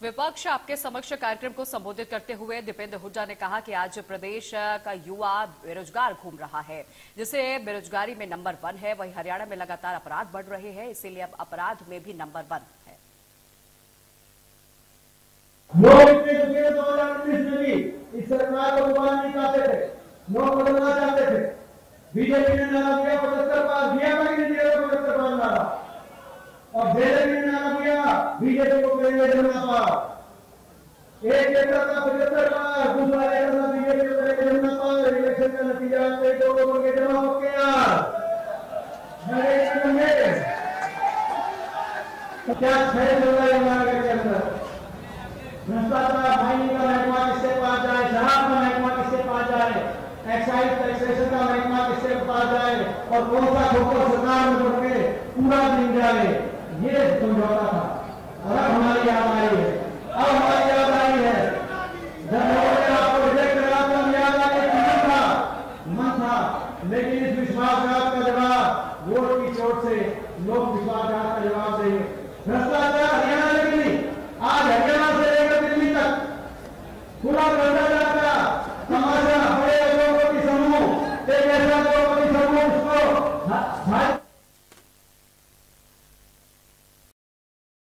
विपक्ष आपके समक्ष कार्यक्रम को संबोधित करते हुए दीपेंद्र हुड्डा ने कहा कि आज प्रदेश का युवा बेरोजगार घूम रहा है, जिसे बेरोजगारी में नंबर वन है। वहीं हरियाणा में लगातार अपराध बढ़ रहे हैं, इसीलिए अब अपराध में भी नंबर वन है। बीजेपी ने नारा दिया, पचहत्तर पार दिया पचहत्तर पार नारा। और जेजेपी ने नारा दिया बीजेपी को करेंगे जमुना पार एक एक करता पचहत्तर पार दूसरा एक करता बीजेपी को करेंगे जमुना इलेक्शन का नतीजा कई दो लोगों के जमा हो गया क्या छह है हमारे के अंदर? भ्रष्टाचार भाई का महकमा किससे पास जाए शराब का महकमा किससे पास जाए एक्साइज टैक्सेशन का महकमा किससे पास जाए और कौन सा ठोकर सरकार में बढ़ के पूरा दिन जाए समझौता था। और अब हमारी याद आई है, अब हमारी याद आई है। तो मन था लेकिन इस विश्वासघात का जवाब, वोट की चोट से लोग विश्वासघात का जवाब देंगे भ्रष्टाचार हरियाणा लेकिन आज हरियाणा से लेकर दिल्ली तक। पूरा